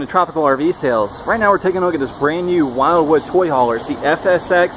to Tropical RV Sales. Right now we're taking a look at this brand new Wildwood toy hauler. It's the FSX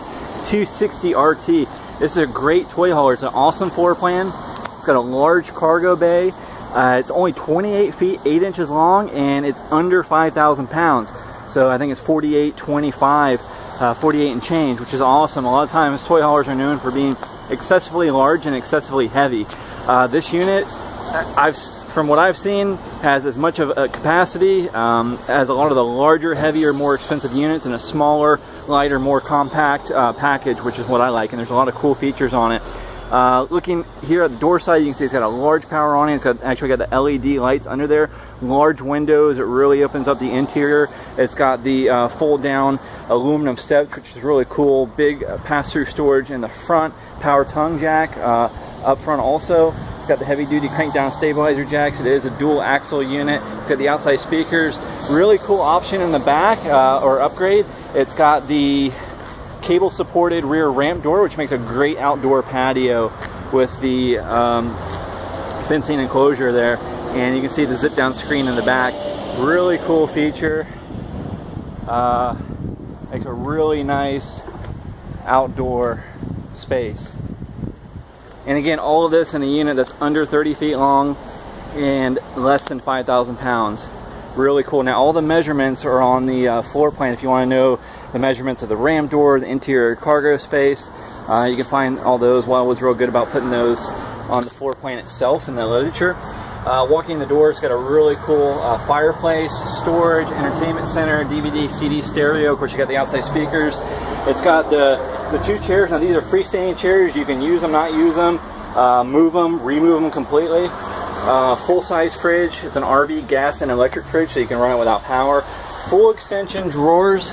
260 RT. This is a great toy hauler. It's an awesome floor plan. It's got a large cargo bay. Uh, it's only 28 feet 8 inches long and it's under 5,000 pounds. So I think it's 48, 25, uh, 48 and change, which is awesome. A lot of times toy haulers are known for being excessively large and excessively heavy. Uh, this unit, I've from what I've seen, has as much of a capacity um, as a lot of the larger, heavier, more expensive units and a smaller, lighter, more compact uh, package, which is what I like. And there's a lot of cool features on it. Uh, looking here at the door side, you can see it's got a large power it. It's got actually got the LED lights under there. Large windows. It really opens up the interior. It's got the uh, fold down aluminum steps, which is really cool. Big uh, pass-through storage in the front. Power tongue jack uh, up front also. It's got the heavy duty crank down stabilizer jacks. It is a dual axle unit. It's got the outside speakers. Really cool option in the back uh, or upgrade. It's got the cable supported rear ramp door, which makes a great outdoor patio with the um, fencing enclosure there. And you can see the zip down screen in the back. Really cool feature. Uh, makes a really nice outdoor space. And again, all of this in a unit that's under 30 feet long and less than 5,000 pounds. Really cool. Now all the measurements are on the uh, floor plan if you want to know the measurements of the ramp door, the interior cargo space. Uh, you can find all those. Wildwood's real good about putting those on the floor plan itself in the literature. Uh, walking the door, it's got a really cool uh, fireplace, storage, entertainment center, DVD, CD, stereo. Of course, you got the outside speakers. It's got the, the two chairs. Now, these are freestanding chairs. You can use them, not use them, uh, move them, remove them completely. Uh, full-size fridge. It's an RV gas and electric fridge, so you can run it without power. Full extension drawers.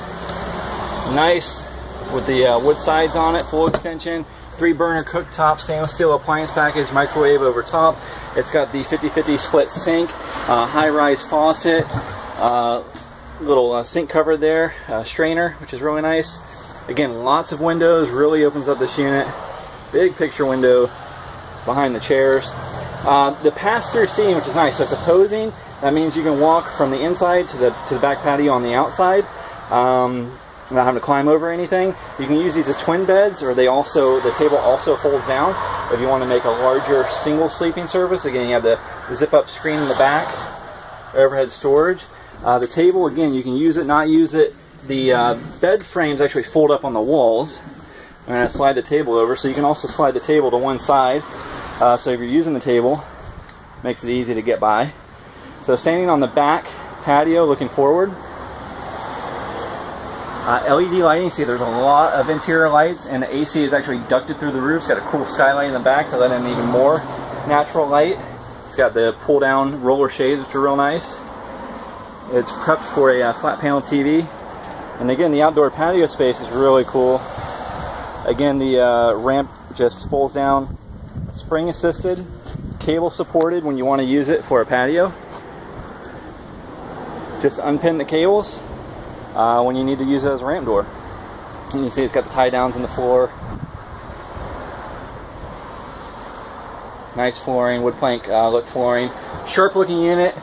Nice with the uh, wood sides on it. Full extension. Three burner cooktop, stainless steel appliance package, microwave over top. It's got the 50-50 split sink, uh, high-rise faucet, uh, little uh, sink cover there, uh, strainer, which is really nice. Again, lots of windows, really opens up this unit. Big picture window behind the chairs. Uh, the pass-through seating, which is nice, so it's opposing. That means you can walk from the inside to the to the back patio on the outside. Um, not having to climb over anything. You can use these as twin beds, or they also the table also folds down if you want to make a larger single sleeping surface, Again, you have the, the zip up screen in the back, overhead storage. Uh, the table, again, you can use it, not use it. The uh, bed frames actually fold up on the walls. I'm going to slide the table over, so you can also slide the table to one side. Uh, so if you're using the table, makes it easy to get by. So standing on the back patio, looking forward, uh, LED lighting, see there's a lot of interior lights and the AC is actually ducted through the roof. It's got a cool skylight in the back to let in even more natural light. It's got the pull down roller shades which are real nice. It's prepped for a uh, flat panel TV. And again, the outdoor patio space is really cool. Again, the uh, ramp just folds down, spring assisted, cable supported when you want to use it for a patio. Just unpin the cables uh, when you need to use it as a ramp door. And you see it's got the tie downs in the floor. Nice flooring, wood plank uh, look flooring. Sharp looking unit,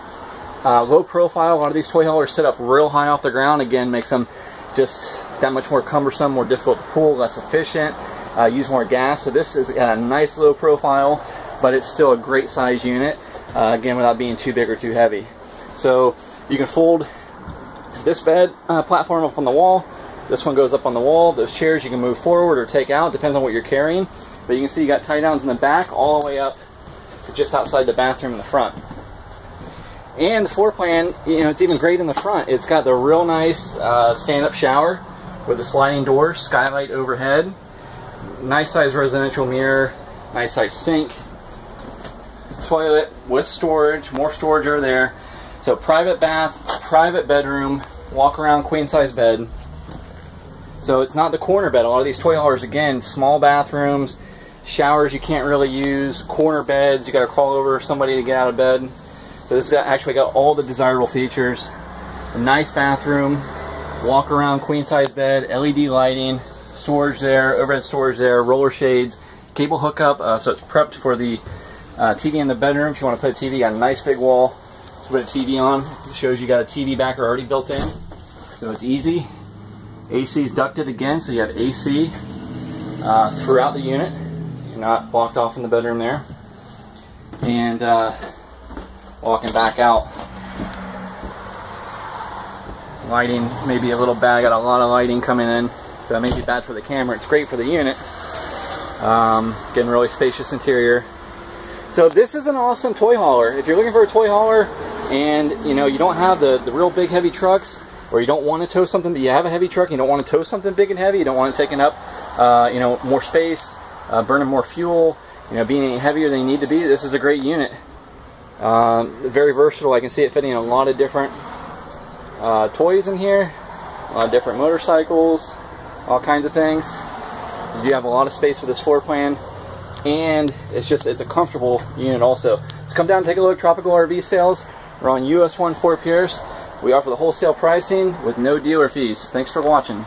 uh, low profile. A lot of these toy haulers sit up real high off the ground. Again, makes them just that much more cumbersome, more difficult to pull, less efficient, uh, use more gas. So this is a nice low profile, but it's still a great size unit. Uh, again, without being too big or too heavy. So you can fold this bed uh, platform up on the wall. This one goes up on the wall. Those chairs you can move forward or take out, depends on what you're carrying. But you can see you got tie downs in the back all the way up to just outside the bathroom in the front. And the floor plan, you know, it's even great in the front. It's got the real nice uh, stand-up shower with a sliding door, skylight overhead, nice size residential mirror, nice size sink, toilet with storage, more storage over there. So private bath, private bedroom, walk around queen size bed. So it's not the corner bed. A lot of these toy haulers, again, small bathrooms, showers you can't really use, corner beds, you got to crawl over somebody to get out of bed. So this has actually got all the desirable features. A nice bathroom, walk around queen size bed, LED lighting, storage there, overhead storage there, roller shades, cable hookup, uh, so it's prepped for the uh, TV in the bedroom. If you want to put a TV on a nice big wall, Put a TV on. It shows you got a TV backer already built in. So it's easy. AC is ducted again, so you have AC uh, throughout the unit. You're not blocked off in the bedroom there. And uh, walking back out, lighting maybe a little bad. Got a lot of lighting coming in, so that may be bad for the camera. It's great for the unit. Um, getting really spacious interior. So this is an awesome toy hauler. If you're looking for a toy hauler and you know you don't have the, the real big heavy trucks or you don't want to tow something but you have a heavy truck, you don't want to tow something big and heavy, you don't want it taking up uh, you know more space, uh, burning more fuel, you know being any heavier than you need to be, this is a great unit. Um, very versatile. I can see it fitting a lot of different uh, toys in here, a lot of different motorcycles, all kinds of things. You have a lot of space for this floor plan, and it's just it's a comfortable unit also. So come down and take a look. At tropical RV sales. We're on US 1 Fort Pierce. We offer the wholesale pricing with no dealer fees. Thanks for watching.